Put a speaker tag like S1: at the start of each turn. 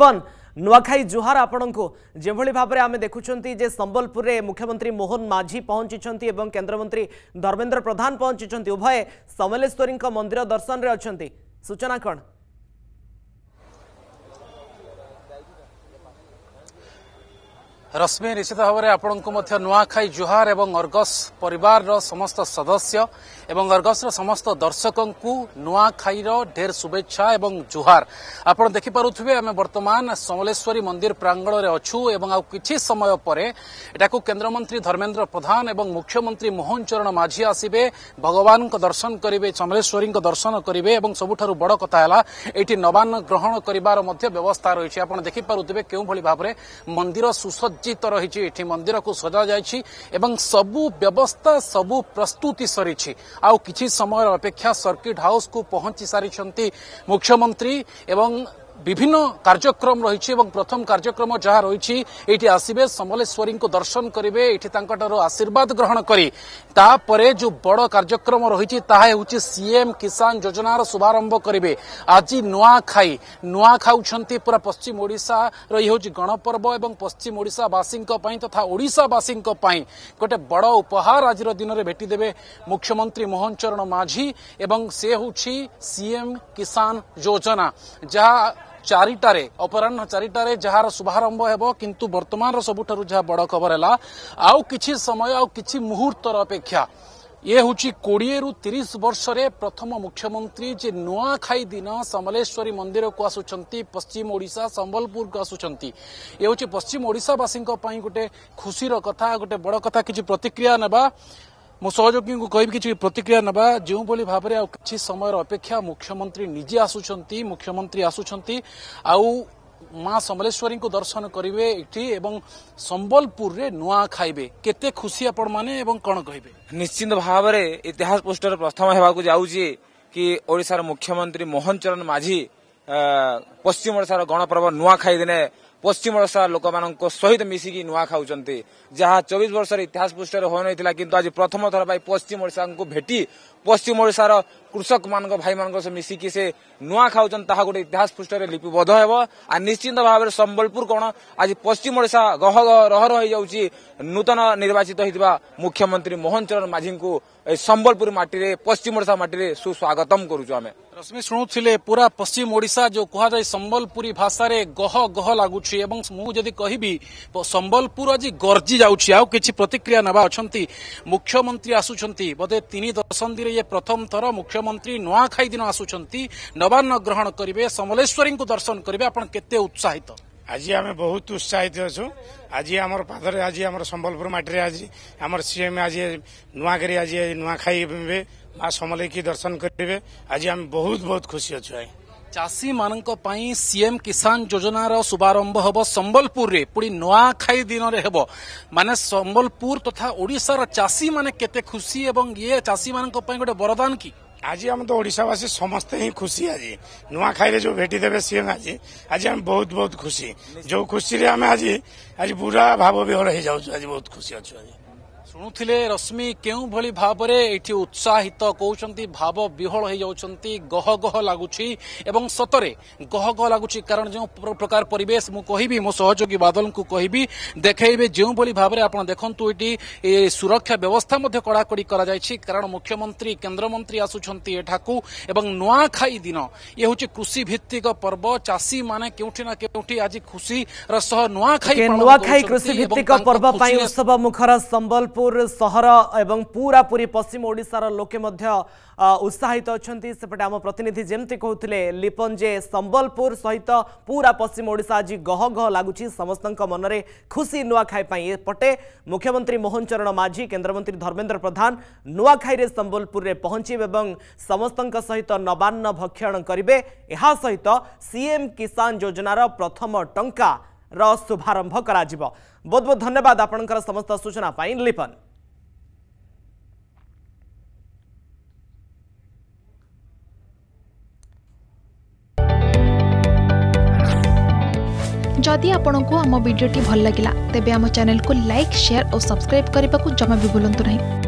S1: नुआखाई जुहार आपण को जो भाव में आम देखुं संबलपुर में मुख्यमंत्री मोहन माझी पहुंची और केन्द्रमंत्री धर्मेन्द्र प्रधान पहुंची उभय समलेश्वरी मंदिर दर्शन में अच्छा सूचना कौन
S2: ରଶ୍ମି ନିଶ୍ଚିତ ଭାବରେ ଆପଣଙ୍କୁ ମଧ୍ୟ ନୂଆଖାଇ ଜୁହାର ଏବଂ ଅର୍ଗସ ପରିବାରର ସମସ୍ତ ସଦସ୍ୟ ଏବଂ ଅର୍ଗସର ସମସ୍ତ ଦର୍ଶକଙ୍କୁ ନୂଆଖାଇର ଢେର ଶୁଭେଚ୍ଛା ଏବଂ ଜୁହାର ଆପଣ ଦେଖିପାରୁଥିବେ ଆମେ ବର୍ତ୍ତମାନ ସମଲେଶ୍ୱରୀ ମନ୍ଦିର ପ୍ରାଙ୍ଗଣରେ ଅଛୁ ଏବଂ ଆଉ କିଛି ସମୟ ପରେ ଏଠାକୁ କେନ୍ଦ୍ରମନ୍ତ୍ରୀ ଧର୍ମେନ୍ଦ୍ର ପ୍ରଧାନ ଏବଂ ମୁଖ୍ୟମନ୍ତ୍ରୀ ମୋହନ ଚରଣ ମାଝି ଆସିବେ ଭଗବାନଙ୍କ ଦର୍ଶନ କରିବେ ସମଲେଶ୍ୱରୀଙ୍କ ଦର୍ଶନ କରିବେ ଏବଂ ସବୁଠାରୁ ବଡ଼ କଥା ହେଲା ଏଇଠି ନବାନ୍ନ ଗ୍ରହଣ କରିବାର ମଧ୍ୟ ବ୍ୟବସ୍ଥା ରହିଛି ଆପଣ ଦେଖିପାରୁଥିବେ କେଉଁଭଳି ଭାବରେ ମନ୍ଦିର ସୁସଜ୍ଜ ସଜ୍ଜିତ ରହିଛି ଏଠି ମନ୍ଦିରକୁ ସଜାଯାଇଛି ଏବଂ ସବୁ ବ୍ୟବସ୍ଥା ସବୁ ପ୍ରସ୍ତୁତି ସରିଛି ଆଉ କିଛି ସମୟର ଅପେକ୍ଷା ସର୍କିଟ୍ ହାଉସ୍କୁ ପହଞ୍ଚି ସାରିଛନ୍ତି ମୁଖ୍ୟମନ୍ତ୍ରୀ ଏବଂ বিভিন্ন কার্যক্রম রয়েছে এবং প্রথম কার্যক্রম যা রয়েছে এটি আসবে সমলেশ্বরী দর্শন করবে এটি তাঁর আশীর্বাদ গ্রহণ করে তাপরে যে বড় কার্যক্রম রয়েছে তাহা হচ্ছে সিএম কিষান যোজনার শুভারম্ভ করবে আজি নূয়াখাই নয় খাউছেন পুরা পশ্চিম ওড়িশার এই হচ্ছে গণপর্ব এবং পশ্চিম ওড়িশাবাসী তথা ওড়িশাবাসী গোটে বড় উপহার আজ দিনে ভেটি দেবে মুখ্যমন্ত্রী মোহন চরণ মাঝি এবং সে হচ্ছে সিএম কিষান যোজনা যা ଚାରିଟାରେ ଅପରାହ୍ନ ଚାରିଟାରେ ଯାହାର ଶୁଭାରମ୍ଭ ହେବ କିନ୍ତୁ ବର୍ତ୍ତମାନର ସବୁଠାରୁ ଯାହା ବଡ଼ ଖବର ହେଲା ଆଉ କିଛି ସମୟ ଆଉ କିଛି ମୁହୂର୍ତ୍ତର ଅପେକ୍ଷା ଇଏ ହେଉଛି କୋଡ଼ିଏରୁ ତିରିଶ ବର୍ଷରେ ପ୍ରଥମ ମୁଖ୍ୟମନ୍ତ୍ରୀ ଯେ ନୂଆଖାଇ ଦିନ ସମଲେଶ୍ୱରୀ ମନ୍ଦିରକୁ ଆସୁଛନ୍ତି ପଶ୍ଚିମ ଓଡ଼ିଶା ସମ୍ବଲପୁରକୁ ଆସୁଛନ୍ତି ଇଏ ହେଉଛି ପଶ୍ଚିମ ଓଡ଼ିଶାବାସୀଙ୍କ ପାଇଁ ଗୋଟେ ଖୁସିର କଥା ଗୋଟେ ବଡ଼ କଥା କିଛି ପ୍ରତିକ୍ରିୟା ନେବା ମୁଁ ସହଯୋଗୀଙ୍କୁ କହିବି କିଛି ପ୍ରତିକ୍ରିୟା ନେବା ଯେଉଁଭଳି ଭାବରେ ଆଉ କିଛି ସମୟର ଅପେକ୍ଷା ମୁଖ୍ୟମନ୍ତ୍ରୀ ନିଜେ ଆସୁଛନ୍ତି ମୁଖ୍ୟମନ୍ତ୍ରୀ ଆସୁଛନ୍ତି ଆଉ ମା ସମଲେଶ୍ୱରୀଙ୍କୁ ଦର୍ଶନ କରିବେ ଏଠି ଏବଂ ସମ୍ବଲପୁରରେ ନୂଆ ଖାଇବେ କେତେ ଖୁସି ଆପଣମାନେ ଏବଂ କ'ଣ କହିବେ
S3: ନିଶ୍ଚିନ୍ତ ଭାବରେ ଇତିହାସ ପୃଷ୍ଠରେ ପ୍ରଥମ ହେବାକୁ ଯାଉଛି କି ଓଡ଼ିଶାର ମୁଖ୍ୟମନ୍ତ୍ରୀ ମୋହନ ଚରଣ ମାଝୀ ପଶ୍ଚିମ ଓଡ଼ିଶାର ଗଣପର୍ବ ନୂଆଖାଇ ଦିନେ पश्चिमओ सहित मिसकि नुहा खाऊ जहाँ चबिस वर्ष इतिहास पृष्ठले नै छ कि प्रथम थ भेटी पश्चिम पश्चिमओ কৃষক মান ভাই মান মিশিকি সে নূয়া খাওছেন তাহা গোটে ইতিহাস পৃষ্ঠরে লিপিবদ্ধ হব আর নিশ্চিন্ত ভাবে সম্বলপুর কোণ আজ পশ্চিম ওড়শা গহ গহ রহ রহ যাচ্ছে নূতন নির্বাচিত হয়েছে মুখ্যমন্ত্রী মোহন চরণ মাঝী এই সম্বলপুর মাটিরে পশ্চিম ওড়শা মাটিরে সুস্বাগতম করুছু আমি
S2: ରଶ୍ମି ଶୁଣୁଥିଲେ ପୁରା ପଶ୍ଚିମ ଓଡ଼ିଶା ଯେଉଁ କୁହାଯାଏ ସମ୍ବଲପୁରୀ ଭାଷାରେ ଗହ ଗହ ଲାଗୁଛି ଏବଂ ମୁଁ ଯଦି କହିବି ସମ୍ବଲପୁର ଆଜି ଗର୍ଜି ଯାଉଛି ଆଉ କିଛି ପ୍ରତିକ୍ରିୟା ନେବା ଅଛନ୍ତି ମୁଖ୍ୟମନ୍ତ୍ରୀ ଆସୁଛନ୍ତି ବୋଧେ ତିନି ଦଶନ୍ଧିରେ ଇଏ ପ୍ରଥମ ଥର ମୁଖ୍ୟ ମୁଖ୍ୟମନ୍ତ୍ରୀ ନୂଆଖାଇ ଦିନ ଆସୁଛନ୍ତି ନବାନ୍ନ ଗ୍ରହଣ କରିବେ ସମଲେଶ୍ୱରୀଙ୍କୁ ଦର୍ଶନ କରିବେ ଆପଣ କେତେ ଉତ୍ସାହିତ
S4: ଆଜି ଆମେ ବହୁତ ଉତ୍ସାହିତ ଅଛୁ ଆଜି ଆମର ପାଦରେ ଆଜି ଆମର ସମ୍ବଲପୁର ମାଟିରେ ଆଜି ଆମର ସିଏମ୍ ଆଜି ନୂଆକରି ଆଜି ନୂଆଖାଇ ହେବେ ମା ସମଲେଇକି ଦର୍ଶନ କରିବେ ଆଜି ଆମେ ବହୁତ ବହୁତ ଖୁସି ଅଛୁ ଆଜ୍ଞା
S2: ଚାଷୀମାନଙ୍କ ପାଇଁ ସିଏମ୍ କିଷାନ ଯୋଜନାର ଶୁଭାରମ୍ଭ ହେବ ସମ୍ବଲପୁରରେ ପୁଣି ନୂଆଖାଇ ଦିନରେ ହେବ ମାନେ ସମ୍ବଲପୁର ତଥା ଓଡ଼ିଶାର ଚାଷୀମାନେ କେତେ ଖୁସି ଏବଂ ଇଏ ଚାଷୀମାନଙ୍କ ପାଇଁ ଗୋଟେ ବରଦାନ କି
S4: ଆଜି ଆମେ ତ ଓଡ଼ିଶାବାସୀ ସମସ୍ତେ ହିଁ ଖୁସି ଆଜି ନୂଆଖାଇରେ ଯେଉଁ ଭେଟିଦେବେ ସିଏମ୍ ଆଜି ଆଜି ଆମେ ବହୁତ ବହୁତ ଖୁସି ଯେଉଁ ଖୁସିରେ ଆମେ ଆଜି ଆଜି ବୁରା ଭାବ ବିହର ହେଇଯାଉଛୁ ଆଜି ବହୁତ ଖୁସି ଅଛୁ ଆଜି
S2: ଶୁଣୁଥିଲେ ରଶ୍ମି କେଉଁଭଳି ଭାବରେ ଏଠି ଉତ୍ସାହିତ କହୁଛନ୍ତି ଭାବ ବିହଳ ହୋଇଯାଉଛନ୍ତି ଗହ ଗହ ଲାଗୁଛି ଏବଂ ସତରେ ଗହ ଗହ ଲାଗୁଛି କାରଣ ଯେଉଁ ପ୍ରକାର ପରିବେଶ ମୁଁ କହିବି ମୋ ସହଯୋଗୀ ବାଦଲଙ୍କୁ କହିବି ଦେଖାଇବେ ଯେଉଁଭଳି ଭାବରେ ଆପଣ ଦେଖନ୍ତୁ ଏଠି ସୁରକ୍ଷା ବ୍ୟବସ୍ଥା ମଧ୍ୟ କଡ଼ାକଡ଼ି କରାଯାଇଛି କାରଣ ମୁଖ୍ୟମନ୍ତ୍ରୀ କେନ୍ଦ୍ରମନ୍ତ୍ରୀ ଆସୁଛନ୍ତି ଏଠାକୁ ଏବଂ ନୂଆଖାଇ ଦିନ ଇଏ ହେଉଛି କୃଷି ଭିତ୍ତିକ ପର୍ବ ଚାଷୀମାନେ କେଉଁଠି ନା କେଉଁଠି ଆଜି ଖୁସିର ସହ ନୂଆଖାଇ
S1: ନୂଆଖାଇ କୃଷି ଭିତ୍ତିକ ପର୍ବ ପାଇଁ ଉତ୍ସବ ମୁଖର ସମ୍ବଲ ଜଗତସିଂହପୁର ସହର ଏବଂ ପୁରାପୁରି ପଶ୍ଚିମ ଓଡ଼ିଶାର ଲୋକେ ମଧ୍ୟ ଉତ୍ସାହିତ ଅଛନ୍ତି ସେପଟେ ଆମ ପ୍ରତିନିଧି ଯେମିତି କହୁଥିଲେ ଲିପନ୍ ଯେ ସମ୍ବଲପୁର ସହିତ ପୁରା ପଶ୍ଚିମ ଓଡ଼ିଶା ଆଜି ଗହ ଗହ ଲାଗୁଛି ସମସ୍ତଙ୍କ ମନରେ ଖୁସି ନୂଆଖାଇ ପାଇଁ ଏପଟେ ମୁଖ୍ୟମନ୍ତ୍ରୀ ମୋହନ ଚରଣ ମାଝୀ କେନ୍ଦ୍ରମନ୍ତ୍ରୀ ଧର୍ମେନ୍ଦ୍ର ପ୍ରଧାନ ନୂଆଖାଇରେ ସମ୍ବଲପୁରରେ ପହଞ୍ଚିବେ ଏବଂ ସମସ୍ତଙ୍କ ସହିତ ନବାନ୍ନ ଭକ୍ଷଣ କରିବେ ଏହା ସହିତ ସିଏମ୍ କିଷାନ ଯୋଜନାର ପ୍ରଥମ ଟଙ୍କା शुभारंभ बहुत बहुत धन्यवाद आपणकर समस्त सूचना लिपन
S5: जदि आपण को आम भिड्टे भल लगा तेब आम चेल्क लाइक शेयर और सब्सक्राइब करने को जमा भी बुलां नहीं